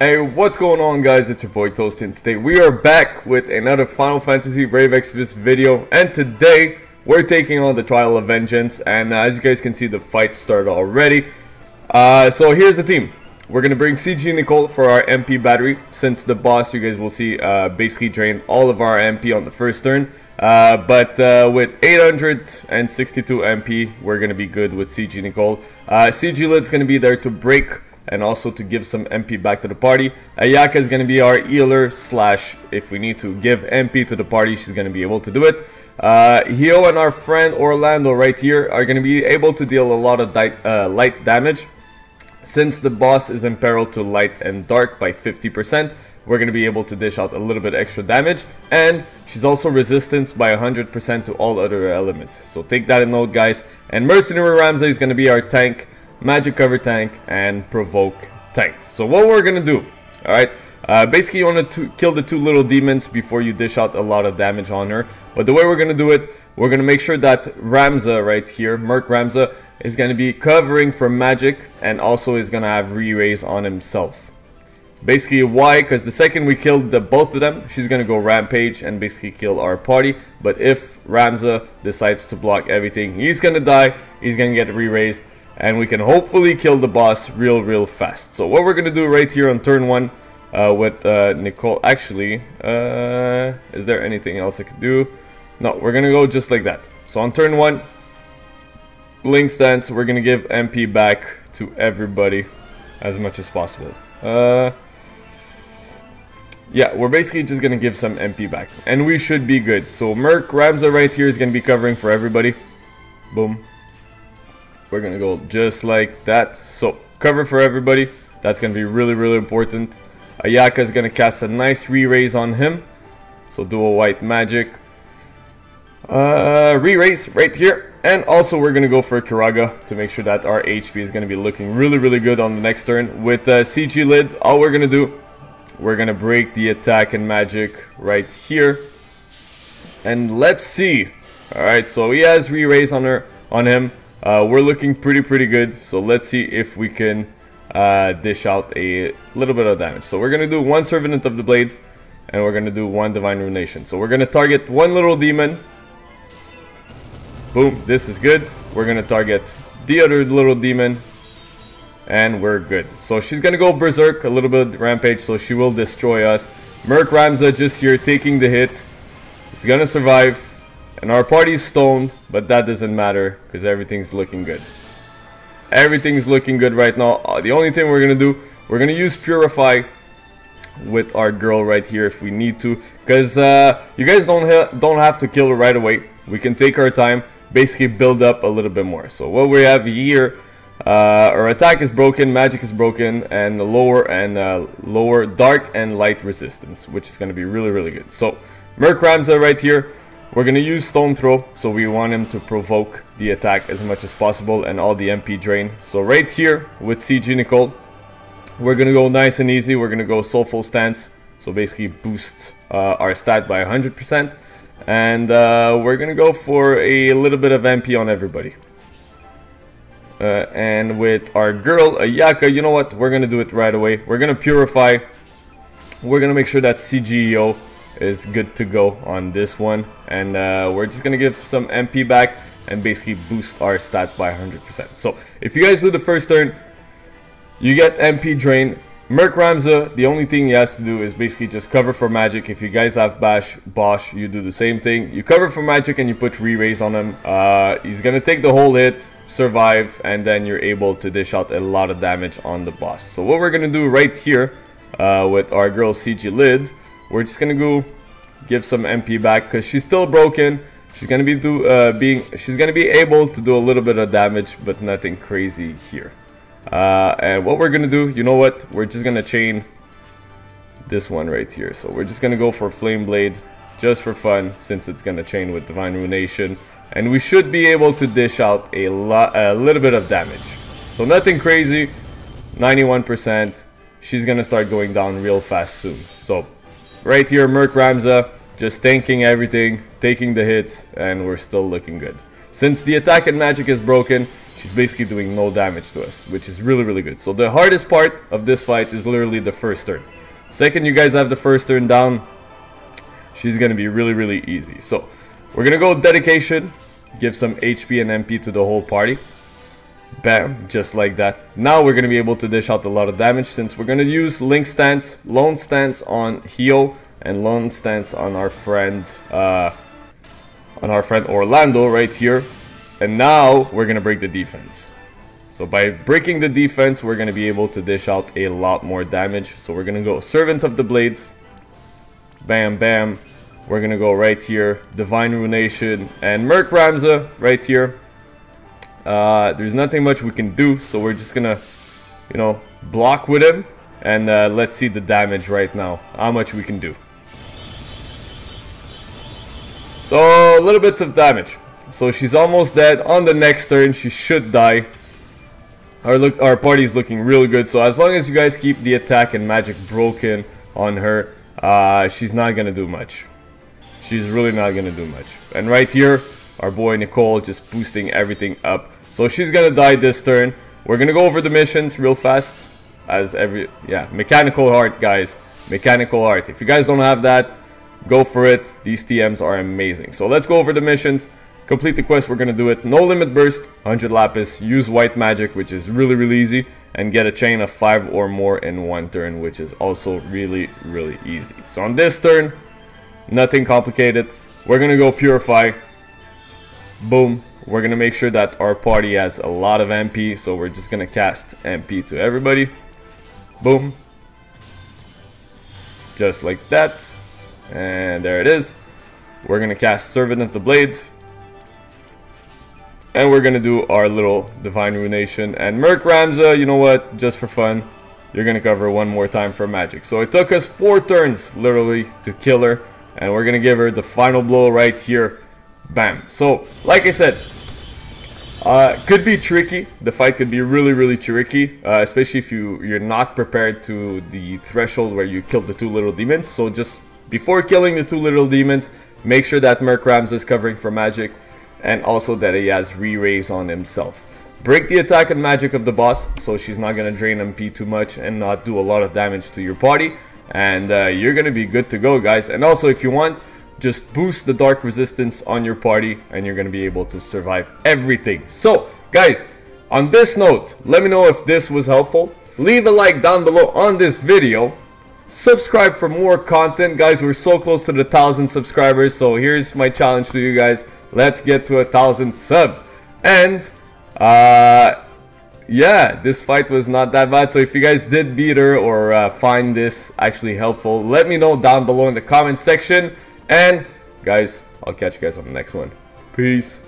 Hey, what's going on guys? It's your boy Tostyy and today we are back with another Final Fantasy Brave Exvius video and today we're taking on the Trial of Vengeance and uh, as you guys can see the fight started already. Uh, so here's the team. We're to bring CG Nichol for our MP battery since the boss you guys will see uh, basically drained all of our MP on the first turn. Uh, but uh, with 862 MP we're to be good with CG Nichol. Uh, CG Lid's to be there to break and also to give some MP back to the party. Ayaka is going to be our healer slash if we need to give MP to the party, she's going to be able to do it. Uh, Hyoh and our friend Orlandeau right here are going to be able to deal a lot of uh, light damage. Since the boss is imperiled to light and dark by 50%, we're going to be able to dish out a little bit extra damage. And she's also resistance by 100% to all other elements. So take that in note guys. And Mercenary Ramza is going to be our tank magic cover tank, and provoke tank. So what we're gonna do, alright, uh, basically you want to kill the two little demons before you dish out a lot of damage on her. But the way we're gonna do it, we're gonna make sure that Ramza right here, Merc Ramza, is gonna be covering for magic and also is gonna have re-raise on himself. Basically, why? Because the second we kill the both of them, she's gonna go rampage and basically kill our party. But if Ramza decides to block everything, he's gonna die, he's gonna get re-raised, and we can hopefully kill the boss real real fast so what we're gonna do right here on turn one uh, with uh, Nichol actually uh, is there anything else I could do no we're gonna go just like that so on turn one link stance we're gonna give MP back to everybody as much as possible uh, yeah, we're basically just gonna give some MP back. And we should be good. So Merc Ramza right here is gonna be covering for everybody. Boom. We're gonna go just like that. So cover for everybody. That's gonna be really, really important. Ayaka is gonna cast a nice re-raise on him. So do a white magic. Uh, re-raise right here. And also we're gonna go for Curaga to make sure that our HP is gonna be looking really, really good on the next turn. With uh, CG Lid, all we're gonna do, we're gonna break the attack and magic right here. And let's see. Alright, so he has re-raise on her on him. Uh, we're looking pretty, pretty good. So let's see if we can uh, dish out a little bit of damage. So we're going to do one Servant of the Blade. And we're going to do one Divine Ruination. So we're going to target one little demon. Boom, this is good. We're going to target the other little demon. And we're good. So she's going to go Berserk, a little bit Rampage, so she will destroy us. Merc Ramza just here taking the hit. He's going to survive. And our party's stoned, but that doesn't matter because everything's looking good. Everything's looking good right now. Uh, the only thing we're going to do, we're going to use Purify with our girl right here if we need to. Because uh, you guys don't, ha don't have to kill her right away. We can take our time, basically build up a little bit more. So what we have here, uh, our attack is broken, magic is broken, and the lower and uh, lower dark and light resistance, which is going to be really, really good. So Merc Ramza right here. We're going to use Stone Throw, so we want him to provoke the attack as much as possible and all the MP drain. So right here with CG Nichol, we're going to go nice and easy. We're going to go Soulful Stance, so basically boost uh, our stat by 100%. And uh, we're going to go for a little bit of MP on everybody. Uh, and with our girl, Ayaka, you know what? We're going to do it right away. We're going to Purify. We're going to make sure that CGEO is good to go on this one. And uh, we're just going to give some MP back and basically boost our stats by 100%. So if you guys do the first turn, you get MP drain. Merc Ramza, the only thing he has to do is basically just cover for magic. If you guys have Basch, Bosch, you do the same thing. You cover for magic and you put re-raise on him. Uh, he's gonna take the whole hit, survive, and then you're able to dish out a lot of damage on the boss. So what we're gonna do right here uh, with our girl CG Lid we're just gonna go give some MP back because she's still broken. She's gonna be do uh, being she's gonna be able to do a little bit of damage, but nothing crazy here. Uh, and what we're gonna do, you know what? We're just gonna chain this one right here. So we're just gonna go for Flame Blade just for fun, since it's gonna chain with Divine Ruination, and we should be able to dish out a lot, a little bit of damage. So nothing crazy, 91%. She's gonna start going down real fast soon. So Right here, Merc Ramza just tanking everything, taking the hits, and we're still looking good. Since the attack and magic is broken, she's basically doing no damage to us, which is really, really good. So the hardest part of this fight is literally the first turn. Second, you guys have the first turn down, she's going to be really, really easy. So we're going to go dedication, give some HP and MP to the whole party. Bam, just like that. Now we're going to be able to dish out a lot of damage since we're going to use Link Stance, Lone Stance on Hyoh, and Lone Stance on our friend, uh, on our friend Orlandeau right here. And now we're going to break the defense. So by breaking the defense, we're going to be able to dish out a lot more damage. So we're going to go Servant of the Blade. Bam, bam. We're going to go right here. Divine Ruination and Merc Ramza right here. Uh, there's nothing much we can do. So we're just to, you know, block with him. And uh, let's see the damage right now. How much we can do. So, little bits of damage. So she's almost dead. On the next turn, she should die. Our look, our party is looking really good. So as long as you guys keep the attack and magic broken on her, uh, she's not gonna do much. She's really not gonna do much. And right here, our boy Nichol just boosting everything up. So she's gonna die this turn. We're gonna go over the missions real fast. As every yeah, mechanical heart, guys. Mechanical heart. If you guys don't have that, Go for it. These TMs are amazing. So let's go over the missions. Complete the quest, we're gonna do it. No limit burst, 100 lapis, use white magic, which is really, really easy, and get a chain of 5 or more in one turn, which is also really, really easy. So on this turn, nothing complicated. We're gonna go purify. Boom. We're gonna make sure that our party has a lot of MP, so we're just gonna cast MP to everybody. Boom. Just like that. And there it is. We're going to cast Servant of the Blades. And we're going to do our little Divine Ruination. And Merc Ramza, you know what? Just for fun, you're going to cover one more time for magic. So it took us four turns, literally, to kill her. And we're going to give her the final blow right here. Bam. So, like I said, uh, could be tricky. The fight could be really, really tricky, uh, especially if you you're not prepared to the threshold where you killed the two little demons. So just before killing the two little demons, make sure that Merc Rams is covering for magic and also that he has re-raise on himself. Break the attack and magic of the boss so she's not to drain MP too much and not do a lot of damage to your party and uh, you're to be good to go guys. And also if you want, just boost the dark resistance on your party and you're to be able to survive everything. So guys, on this note, let me know if this was helpful. Leave a like down below on this video. Subscribe for more content. Guys we're so close to the thousand subscribers so here's my challenge to you guys. Let's get to a thousand subs. And uh yeah this fight was not that bad. So if you guys did beat her or uh, find this actually helpful let me know down below in the comment section and guys i'll catch you guys on the next one. Peace